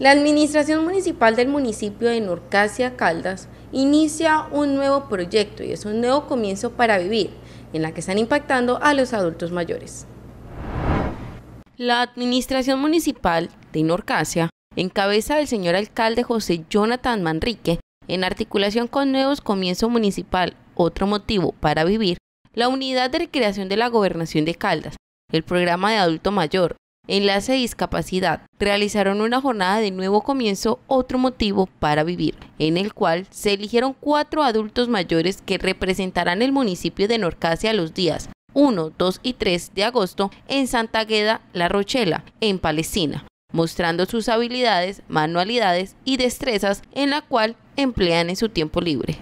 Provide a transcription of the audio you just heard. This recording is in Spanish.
La Administración Municipal del municipio de Norcasia Caldas inicia un nuevo proyecto y es un nuevo comienzo para vivir, en la que están impactando a los adultos mayores. La Administración Municipal de Norcasia, en cabeza del señor alcalde José Jonathan Manrique, en articulación con Nuevos Comienzo Municipal, otro motivo para vivir, la Unidad de Recreación de la Gobernación de Caldas, el Programa de Adulto Mayor, Enlace de Discapacidad realizaron una jornada de nuevo comienzo, otro motivo para vivir, en el cual se eligieron cuatro adultos mayores que representarán el municipio de Norcasia los días 1, 2 y 3 de agosto en Santa Agueda, La Rochela, en Palestina, mostrando sus habilidades, manualidades y destrezas en la cual emplean en su tiempo libre.